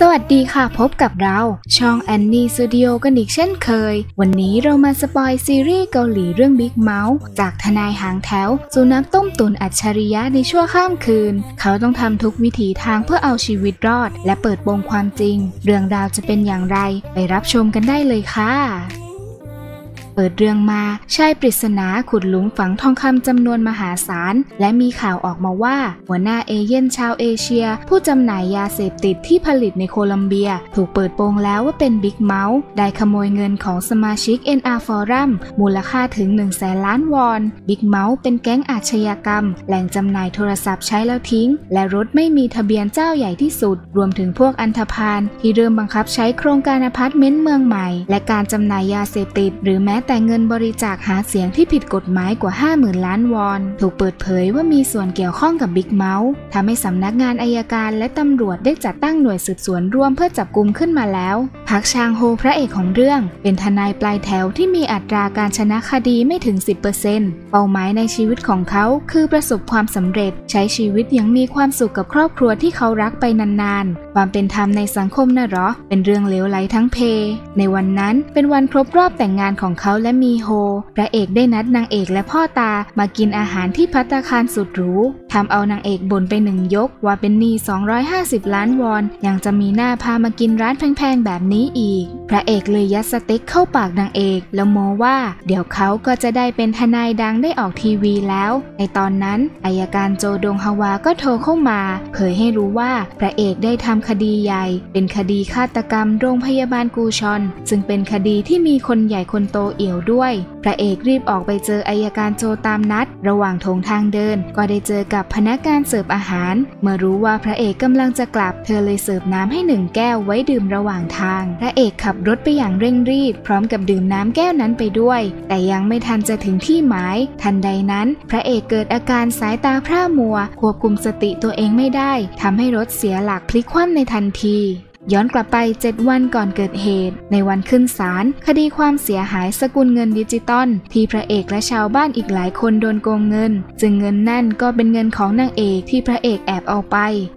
สวัสดีค่ะพบกับเรา ช่องแอนนี่สตูดิโอกันอีกเช่นเคย วันนี้เรามาสปอยซีรีส์เกาหลีเรื่อง Big Mouth จากทนายหางแถวสู่นักต้มตุ๋นอัจฉริยะในชั่วข้ามคืน เขาต้องทำทุกวิถีทางเพื่อเอาชีวิตรอด และเปิดโปงความจริง เรื่องราวจะเป็นอย่างไร ไปรับชมกันได้เลยค่ะ เปิดเรื่องมาชายปริศนาขุดหลุมฝังทองคำจำนวนมหาศาล และมีข่าวออกมาว่า หัวหน้าเอเย่นต์ชาวเอเชีย ผู้จำหน่ายยาเสพติดที่ผลิตในโคลัมเบีย ถูกเปิดโปงแล้วว่าเป็น Big Mouse ได้ขโมยเงินของสมาชิก NR Forum มูลค่าถึง1 0 0 0 0แสนล้านวอน Big Mouse เป็นแก๊งอาชญากรรม แหล่งจำหน่ายโทรศัพท์ใช้แล้วทิ้ง และรถไม่มีทะเบียนเจ้าใหญ่ที่สุด รวมถึงพวกอันธพาลที่เริ่มบังคับใช้โครงการอพาร์ตเมนต์เมืองใหม่ และการจำหน่ายยาเสพติด หรือแม้แต่แต่เงินบริจาคหาเสียงที่ผิดกฎหมายกว่า 50,000 ล้านวอน ถูกเปิดเผยว่ามีส่วนเกี่ยวข้องกับบิ๊กเมาส์ทำให้สำนักงานอายการและตำรวจได้จัดตั้งหน่วยสืบสวนร่วมเพื่อจับกลุ่มขึ้นมาแล้วพักชางโฮพระเอกของเรื่อง เป็นทนายปลายแถวที่มีอัตราการชนะคดีไม่ถึง 10%เป้าหมายในชีวิตของเขาคือประสบความสำเร็จ ใช้ชีวิตอย่างมีความสุขกับครอบครัวที่เขารักไปนานๆ ความเป็นธรรมในสังคมน่ะหรอ เป็นเรื่องเลวไหลทั้งเพ ในวันนั้นเป็นวันครบรอบแต่งงานของเขาและมีโฮ พระเอกได้นัดนางเอกและพ่อตามากินอาหารที่พัตตาคารสุดหรู ทำเอานางเอกบ่นไปหนึ่งยก ว่าเป็นหนี้ 250 ล้านวอน ยังจะมีหน้าพามากินร้านแพงๆ แบบนี้อีก พระเอกเลยยัดสเต็กเข้าปากนางเอก แล้วโมว่า เดี๋ยวเขาก็จะได้เป็นทนายดังได้ออกทีวีแล้ว ในตอนนั้นอายการโจดงฮาวาก็โทรเข้ามา เผยให้รู้ว่าพระเอกได้ทำคดีใหญ่ เป็นคดีฆาตกรรมโรงพยาบาลกูชอน ซึ่งเป็นคดีที่มีคนใหญ่คนโตเอี่ยวด้วย พระเอกรีบออกไปเจออายการโจตามนัด ระหว่างทงทางเดิน ก็ได้เจอกับพนักงานเสิร์ฟอาหาร เมื่อรู้ว่าพระเอกกำลังจะกลับ เธอเลยเสิร์ฟน้ำให้หนึ่งแก้วไว้ดื่มระหว่างทาง พระเอกขับรถไปอย่างเร่งรีบ พร้อมกับดื่มน้ำแก้วนั้นไปด้วย แต่ยังไม่ทันจะถึงที่หมาย ทันใดนั้น พระเอกเกิดอาการสายตาพร่ามัว ควบคุมสติตัวเองไม่ได้ทำให้รถเสียหลักพลิกคว่ำในทันที ย้อนกลับไป 7 วันก่อนเกิดเหตุ ในวันขึ้นศาลคดีความเสียหายสกุลเงินดิจิตอลที่พระเอกและชาวบ้านอีกหลายคนโดนโกงเงินจึงเงินนั่นก็เป็นเงินของนางเอกที่พระเอกแอบเอาไป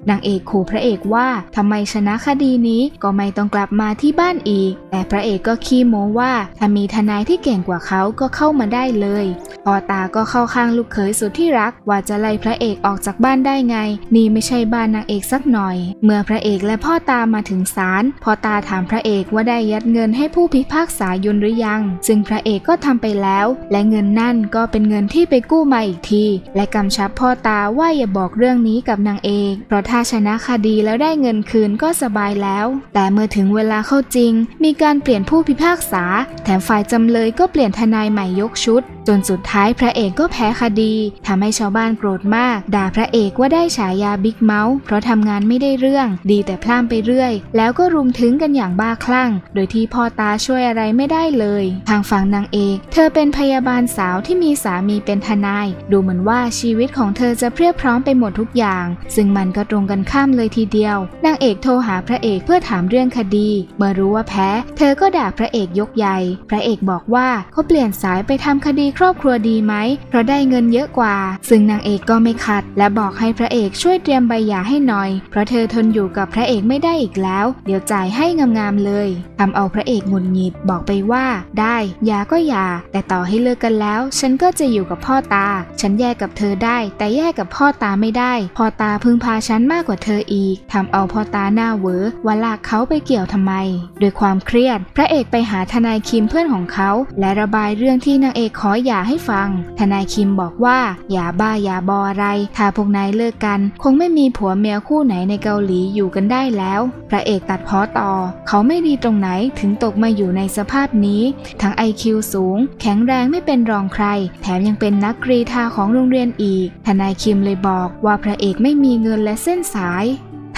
นางเอกขู่พระเอกว่าทำไมชนะคดีนี้ก็ไม่ต้องกลับมาที่บ้านอีก แต่พระเอกก็ขี้โม้ว่าถ้ามีทนายที่เก่งกว่าเขาก็เข้ามาได้เลยพอตาก็เข้าข้างลูกเขยสุดที่รักว่าจะไล่พระเอกออกจากบ้านได้ไง นี่ไม่ใช่บ้านนางเอกสักหน่อย เมื่อพระเอกและพ่อตามาถึงศาลพอตาถามพระเอกว่าได้ยัดเงินให้ผู้พิพากษายุนหรือยัง ซึ่งพระเอกก็ทำไปแล้ว และเงินนั่นก็เป็นเงินที่ไปกู้มาอีกที และกำชับพ่อตาว่าอย่าบอกเรื่องนี้กับนางเอกเพราะถ้าชนะคดีแล้วได้เงินคืนก็สบายแล้ว แต่เมื่อถึงเวลาเข้าจริง มีการเปลี่ยนผู้พิพากษา แถมฝ่ายจำเลยก็เปลี่ยนทนายใหม่ยกชุด จนสุดท้ายพระเอกก็แพ้คดีทำให้ชาวบ้านโกรธมาก ด่าพระเอกว่าได้ฉายาบิ๊กเมาส์เพราะทำงานไม่ได้เรื่อง ดีแต่พล่ามไปเรื่อยแล้วก็รุมถึงกันอย่างบ้าคลั่ง โดยที่พ่อตาช่วยอะไรไม่ได้เลย ทางฝั่งนางเอก เธอเป็นพยาบาลสาวที่มีสามีเป็นทนาย ดูเหมือนว่าชีวิตของเธอจะเพียบพร้อมไปหมดทุกอย่าง ซึ่งมันก็ตรงกันข้ามเลยทีเดียวนางเอกโทรหาพระเอกเพื่อถามเรื่องคดี เมื่อรู้ว่าแพ้ เธอก็ด่าพระเอกยกใหญ่ พระเอกบอกว่าเขาเปลี่ยนสายไปทำคดีครอบครัวดีไหม เพราะได้เงินเยอะกว่า ซึ่งนางเอกก็ไม่ขัด และบอกให้พระเอกช่วยเตรียมใบหย่าให้หน่อย เพราะเธอทนอยู่กับพระเอกไม่ได้อีกแล้วเดี๋ยวจ่ายให้งามๆเลยทำเอาพระเอกหงุดหงิดบอกไปว่า ได้ย่าก็ย่าแต่ต่อให้เลิกกันแล้ว ฉันก็จะอยู่กับพ่อตา ฉันแยกกับเธอได้ แต่แยกกับพ่อตาไม่ได้ พ่อตาพึ่งพาฉันมากกว่าเธออีกทำเอาพ่อตาหน้าเวอว่าลากเขาไปเกี่ยวทำไมด้วยความเครียด พระเอกไปหาทนายคิมเพื่อนของเขา และระบายเรื่องที่นางเอกขอหย่าให้ฟัง ทนายคิมบอกว่าอย่าบ้าอย่าบออะไร ถ้าพวกนายเลิกกัน คงไม่มีผัวเมียคู่ไหนในเกาหลีอยู่กันได้แล้ว พระเอกตัดพ้อต่อ เขาไม่ดีตรงไหนถึงตกมาอยู่ในสภาพนี้ ทั้ง IQ สูง แข็งแรงไม่เป็นรองใคร แถมยังเป็นนักกรีธาของโรงเรียนอีก ทนายคิมเลยบอกว่าพระเอกไม่มีเงินและเส้นสาย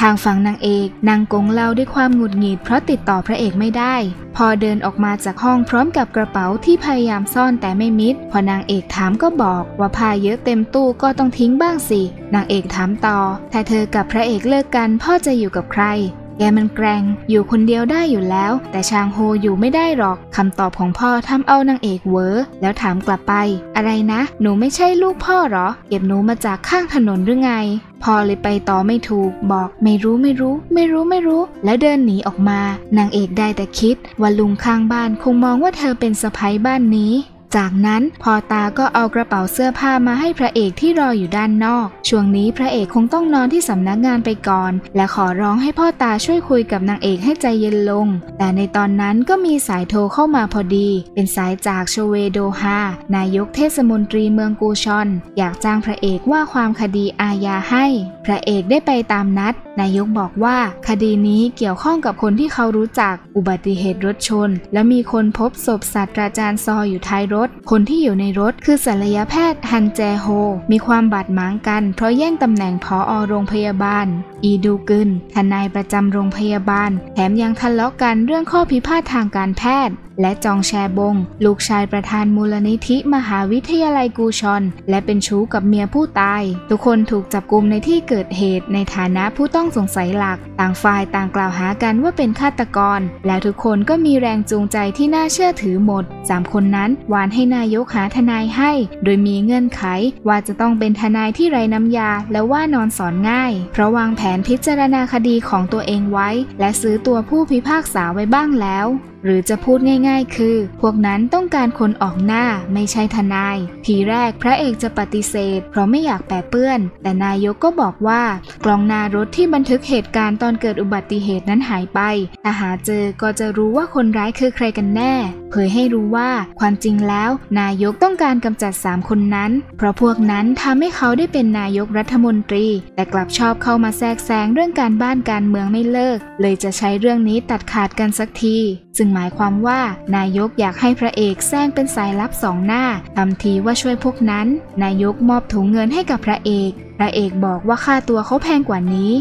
ทางฝั่งนางเอกนางกงเล่าด้วยความหงุดหงิดเพราะติดต่อพระเอกไม่ได้ พอเดินออกมาจากห้องพร้อมกับกระเป๋าที่พยายามซ่อนแต่ไม่มิด พอนางเอกถามก็บอกว่าผ้าเยอะเต็มตู้ก็ต้องทิ้งบ้างสิ นางเอกถามต่อ ถ้าเธอกับพระเอกเลิกกันพ่อจะอยู่กับใคร แกมันแกร่งอยู่คนเดียวได้อยู่แล้ว แต่ชางโฮอยู่ไม่ได้หรอกคำตอบของพ่อทำเอานางเอกเวอแล้วถามกลับไป อะไรนะ หนูไม่ใช่ลูกพ่อหรอ เก็บหนูมาจากข้างถนนหรือไงพ่อเลยไปต่อไม่ถูกบอกไม่รู้ไม่รู้ ไม่รู้ไม่รู้ แล้วเดินหนีออกมานางเอกได้แต่คิดว่าลุงข้างบ้านคงมองว่าเธอเป็นสะพ้ยบ้านนี้ จากนั้นพอตาก็เอากระเป๋าเสื้อผ้ามาให้พระเอกที่รออยู่ด้านนอก ช่วงนี้พระเอกคงต้องนอนที่สำนักงานไปก่อน และขอร้องให้พ่อตาช่วยคุยกับนางเอกให้ใจเย็นลง แต่ในตอนนั้นก็มีสายโทรเข้ามาพอดี เป็นสายจากโชเวโดฮานายกเทศมนตรีเมืองกูชอน อยากจ้างพระเอกว่าความคดีอาญาให้ พระเอกได้ไปตามนัด นายกบอกว่าคดีนี้เกี่ยวข้องกับคนที่เขารู้จักอุบัติเหตุรถชน และมีคนพบศพศาสตราจารย์ซออยู่ท้ายรถคนที่อยู่ในรถคือศัลยแพทย์ฮันแจโฮ มีความบาดหมางกัน เพราะแย่งตำแหน่งพออโรงพยาบาล อีดูกึนทนายประจำโรงพยาบาล แถมยังทะเลาะกันเรื่องข้อพิพาททางการแพทย์ และจองแชบง ลูกชายประธานมูลนิธิมหาวิทยาลัยกูชอน และเป็นชู้กับเมียผู้ตาย ทุกคนถูกจับกุมในที่เกิดเหตุในฐานะผู้ต้องสงสัยหลัก ต่างฝ่ายต่างกล่าวหากันว่าเป็นฆาตกร และทุกคนก็มีแรงจูงใจที่น่าเชื่อถือหมดสามคนนั้นวาานให้นายกหาทนายให้ โดยมีเงื่อนไขว่าจะต้องเป็นทนายที่ไร้น้ำยา และว่านอนสอนง่าย เพราะวางแผนพิจารณาคดีของตัวเองไว้ และซื้อตัวผู้พิพากษาไว้บ้างแล้วหรือจะพูดง่าย ๆ คือ พวกนั้นต้องการคนออกหน้าไม่ใช่ทนาย ทีแรกพระเอกจะปฏิเสธ เพราะไม่อยากแปะเปื้อน แต่นายกก็บอกว่า กล้องหน้ารถที่บันทึกเหตุการณ์ตอนเกิดอุบัติเหตุนั้นหายไปถ้าหาเจอก็จะรู้ว่าคนร้ายคือใครกันแน่ เผยให้รู้ว่าความจริงแล้ว นายกต้องการกำจัดสามคนนั้น เพราะพวกนั้นทำให้เขาได้เป็นนายกรัฐมนตรี แต่กลับชอบเข้ามาแทรกแซงเรื่องการบ้านการเมืองไม่เลิก เลยจะใช้เรื่องนี้ตัดขาดกันสักที ซึ่งหมายความว่า นายกอยากให้พระเอกแซงเป็นสายลับสองหน้าทำทีว่าช่วยพวกนั้น นายกมอบถุงเงินให้กับพระเอกพระเอกบอกว่าค่าตัวเขาแพงกว่านี้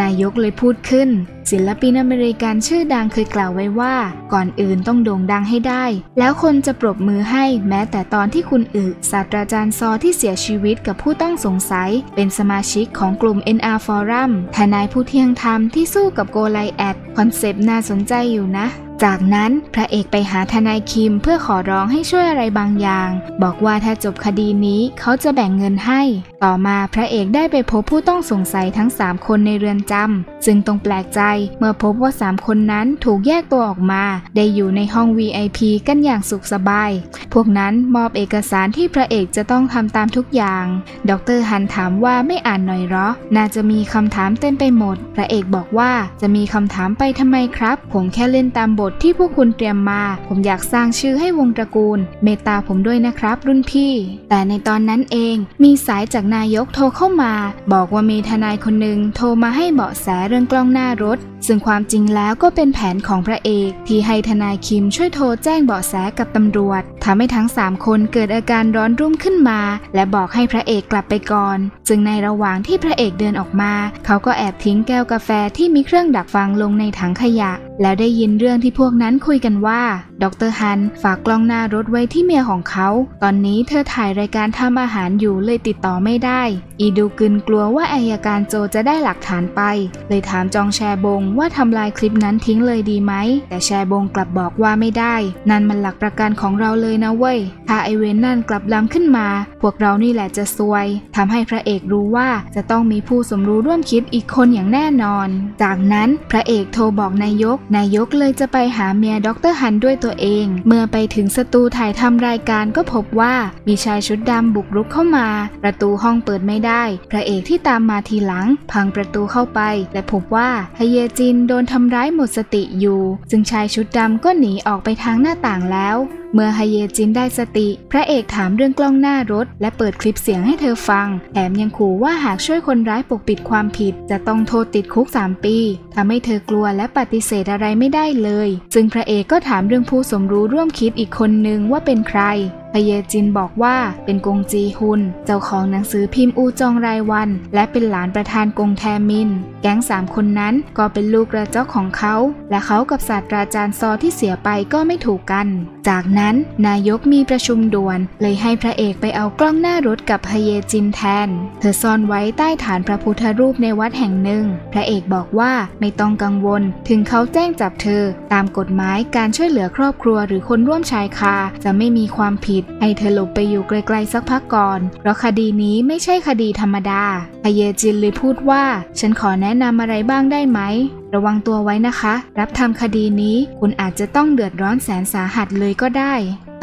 นายกเลยพูดขึ้น ศิลปินอเมริกันชื่อดังเคยกล่าวไว้ว่า ก่อนอื่นต้องโด่งดังให้ได้ แล้วคนจะปรบมือให้แม้แต่ตอนที่คุณอึศาสตราจารย์ซอที่เสียชีวิตกับผู้ต้องสงสัย เป็นสมาชิกของกลุ่ม NR Forum ทนายผู้เที่ยงธรรมที่สู้กับโกไลแอธ คอนเซปต์น่าสนใจอยู่นะ จากนั้นพระเอกไปหาทนายคิมเพื่อขอร้องให้ช่วยอะไรบางอย่าง บอกว่าถ้าจบคดีนี้เขาจะแบ่งเงินให้ ต่อมาพระเอกได้ไปพบผู้ต้องสงสัยทั้ง 3 คนในเรือนจำจึงต้องแปลกใจเมื่อพบว่า 3 คนนั้นถูกแยกตัวออกมา ได้อยู่ในห้อง VIP กันอย่างสุขสบาย พวกนั้นมอบเอกสารที่พระเอกจะต้องทำตามทุกอย่าง ดรฮันถามว่าไม่อ่านหน่อยหรอ น่าจะมีคำถามเต็มไปหมด พระเอกบอกว่าจะมีคำถามไปทำไมครับ ผมแค่เล่นตามบทที่พวกคุณเตรียมมา ผมอยากสร้างชื่อให้วงตระกูล เมตตาผมด้วยนะครับ รุ่นพี่ แต่ในตอนนั้นเองมีสายจากนายกโทรเข้ามา บอกว่ามีทนายคนหนึ่งโทรมาให้เบาะแสเรื่องกล้องหน้ารถ ซึ่งความจริงแล้วก็เป็นแผนของพระเอกที่ให้ทนายคิมช่วยโทรแจ้งเบาะแสกับตำรวจทำให้ทั้ง 3 คนเกิดอาการร้อนรุ่มขึ้นมา และบอกให้พระเอกกลับไปก่อน จึงในระหว่างที่พระเอกเดินออกมา เขาก็แอบทิ้งแก้วกาแฟที่มีเครื่องดักฟังลงในถังขยะ แล้วได้ยินเรื่องที่พวกนั้นคุยกันว่า ดรฮันฝากกล้องหน้ารถไว้ที่เมียของเขา ตอนนี้เธอถ่ายรายการทำอาหารอยู่เลยติดต่อไม่ได้ อีดูกึนกลัวว่าอายการโจจะได้หลักฐานไป เลยถามจองแชบงว่าทำลายคลิปนั้นทิ้งเลยดีไหม แต่แชร์บงกลับบอกว่าไม่ได้ นั่นมันหลักประกันของเราเลยนะเว้ย ถ้าไอ้เวรนั่นกลับลำขึ้นมา พวกเรานี่แหละจะซวย ทำให้พระเอกรู้ว่าจะต้องมีผู้สมรู้ร่วมคิดอีกคนอย่างแน่นอน จากนั้นพระเอกโทรบอกนายก นายกเลยจะไปหาเมียด็อกเตอร์ฮันด้วยตัวเอง เมื่อไปถึงสตูถ่ายทำรายการก็พบว่ามีชายชุดดำบุกรุกเข้ามา ประตูห้องเปิดไม่ได้ พระเอกที่ตามมาทีหลัง พังประตูเข้าไป และพบว่าฮเยจิินโดนทำร้ายหมดสติอยู่ ซึ่งชายชุดดำก็หนีออกไปทางหน้าต่างแล้ว เมื่อฮเยจินได้สติ พระเอกถามเรื่องกล้องหน้ารถ และเปิดคลิปเสียงให้เธอฟัง แถมยังขู่ว่าหากช่วยคนร้ายปกปิดความผิด จะต้องโทษติดคุก 3 ปีทำให้เธอกลัวและปฏิเสธอะไรไม่ได้เลย ซึ่งพระเอกก็ถามเรื่องผู้สมรู้ร่วมคิดอีกคนนึงว่าเป็นใคร พเยจินบอกว่าเป็นกงจีฮุน เจ้าของหนังสือพิมพ์อูจองรายวัน และเป็นหลานประธานกงแทมิน แก๊งสามคนนั้นก็เป็นลูกกระเจ้าของเขา และเขากับศาสตราจารย์ซอที่เสียไปก็ไม่ถูกกัน จากนั้นนายกมีประชุมด่วน เลยให้พระเอกไปเอากล้องหน้ารถกับพเยจินแทน เธอซ่อนไว้ใต้ฐานพระพุทธรูปในวัดแห่งหนึ่ง พระเอกบอกว่าไม่ต้องกังวล ถึงเขาแจ้งจับเธอ ตามกฎหมายการช่วยเหลือครอบครัวหรือคนร่วมชายคาจะไม่มีความผิดให้เธอหลบไปอยู่ไกลๆสักพักก่อน เพราะคดีนี้ไม่ใช่คดีธรรมดาพเยจินเลยพูดว่า ฉันขอแนะนำอะไรบ้างได้ไหม ระวังตัวไว้นะคะ รับทำคดีนี้คุณอาจจะต้องเดือดร้อนแสนสาหัสเลยก็ได้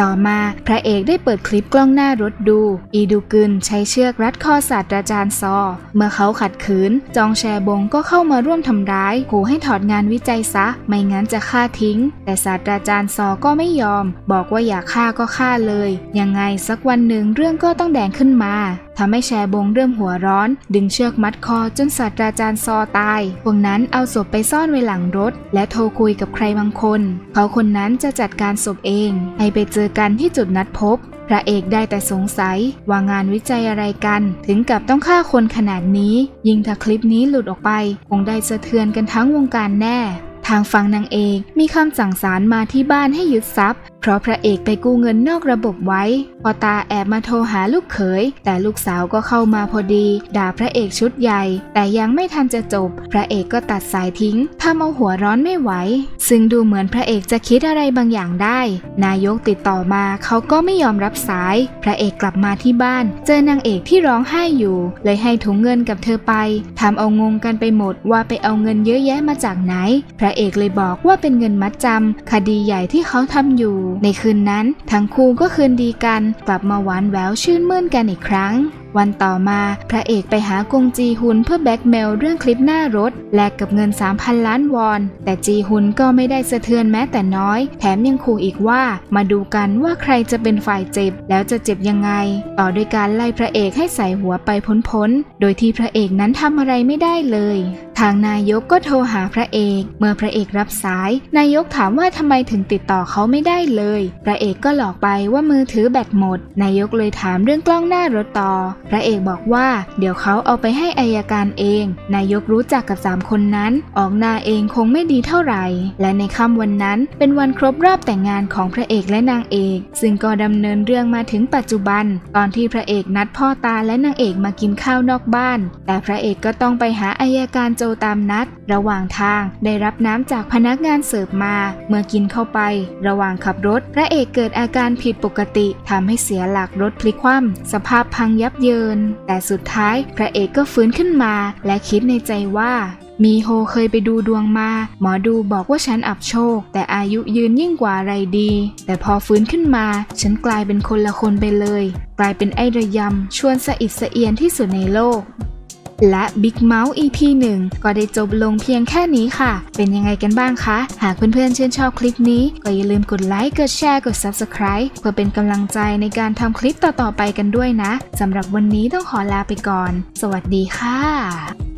ต่อมา พระเอกได้เปิดคลิปกล้องหน้ารถดู อีดูกึนใช้เชือกรัดคอศาสตราจารย์ซอ เมื่อเขาขัดขืน จองแชบงก็เข้ามาร่วมทำร้ายขู่ให้ถอดงานวิจัยซะ ไม่งั้นจะฆ่าทิ้ง แต่ศาสตราจารย์ซอก็ไม่ยอม บอกว่าอยากฆ่าก็ฆ่าเลย ยังไงสักวันหนึ่งเรื่องก็ต้องแดงขึ้นมา ทำให้แชร์บงเริ่มหัวร้อน ดึงเชือกมัดคอจนศาสตราจารย์ซอตาย พวกนั้นเอาศพไปซ่อนไว้หลังรถ และโทรคุยกับใครบางคน เขาคนนั้นจะจัดการศพเอง ให้ไปเจอกันที่จุดนัดพบ พระเอกได้แต่สงสัยว่างานวิจัยอะไรกัน ถึงกับต้องฆ่าคนขนาดนี้ ยิ่งถ้าคลิปนี้หลุดออกไป คงได้สะเทือนกันทั้งวงการแน่ ทางฝั่งนางเอกมีคำสั่งสารมาที่บ้านให้ยึดทรัพย์ เพราะพระเอกไปกู้เงินนอกระบบไว้ พอตาแอบมาโทรหาลูกเขย แต่ลูกสาวก็เข้ามาพอดี ด่าพระเอกชุดใหญ่ แต่ยังไม่ทันจะจบ พระเอกก็ตัดสายทิ้งทำเอาหัวร้อนไม่ไหว ซึ่งดูเหมือนพระเอกจะคิดอะไรบางอย่างได้ นายกติดต่อมาเขาก็ไม่ยอมรับสาย พระเอกกลับมาที่บ้าน เจอนางเอกที่ร้องไห้อยู่ เลยให้ถุงเงินกับเธอไปทำเอางงกันไปหมดว่าไปเอาเงินเยอะแยะมาจากไหน พระเอกเลยบอกว่าเป็นเงินมัดจำคดีใหญ่ที่เขาทำอยู่ ในคืนนั้น ทั้งคู่ก็คืนดีกัน กลับมาหวานแหววชื่นมื่นกันอีกครั้งวันต่อมาพระเอกไปหากงจีฮุนเพื่อแบ็กเมลเรื่องคลิปหน้ารถ แลกกับเงิน 3,000 ล้านวอน แต่จีฮุนก็ไม่ได้สะเทือนแม้แต่น้อย แถมยังขู่อีกว่ามาดูกันว่าใครจะเป็นฝ่ายเจ็บ แล้วจะเจ็บยังไง ต่อด้วยการไล่พระเอกให้ใส่หัวไปพ้นๆ โดยที่พระเอกนั้นทำอะไรไม่ได้เลย ทางนายกก็โทรหาพระเอก เมื่อพระเอกรับสาย นายกถามว่าทำไมถึงติดต่อเขาไม่ได้เลย พระเอกก็หลอกไปว่ามือถือแบตหมด นายกเลยถามเรื่องกล้องหน้ารถต่อ พระเอกบอกว่า เดี๋ยวเขาเอาไปให้อายการเอง นายกรู้จักกับสามคนนั้น ออกนาเองคงไม่ดีเท่าไหร่ และในค่ำวันนั้นเป็นวันครบรอบแต่งงานของพระเอกและนางเอก ซึ่งก็ดำเนินเรื่องมาถึงปัจจุบัน ตอนที่พระเอกนัดพ่อตาและนางเอกมากินข้าวนอกบ้าน แต่พระเอกก็ต้องไปหาอายการโจตามนัด ระหว่างทางได้รับน้ำจากพนักงานเสิร์ฟมา เมื่อกินเข้าไป ระหว่างขับรถ พระเอกเกิดอาการผิดปกติทำให้เสียหลักรถพลิกคว่ำสภาพพังยับเยินแต่สุดท้ายพระเอกก็ฟื้นขึ้นมา และคิดในใจว่ามีโฮเคยไปดูดวงมา หมอดูบอกว่าฉันอับโชค แต่อายุยืนยิ่งกว่าอะไรดี แต่พอฟื้นขึ้นมา ฉันกลายเป็นคนละคนไปเลย กลายเป็นไอ้ระยำชวนสะอิดสะเอียนที่สุดในโลก และ Big Mouth EP 1 ก็ได้จบลงเพียงแค่นี้ค่ะ เป็นยังไงกันบ้างคะ หากเพื่อนๆชื่นชอบคลิปนี้ ก็อย่าลืมกดไลค์ กดแชร์ กด Subscribe เพื่อเป็นกำลังใจในการทำคลิปต่อๆไปกันด้วยนะสำหรับวันนี้ต้องขอลาไปก่อน สวัสดีค่ะ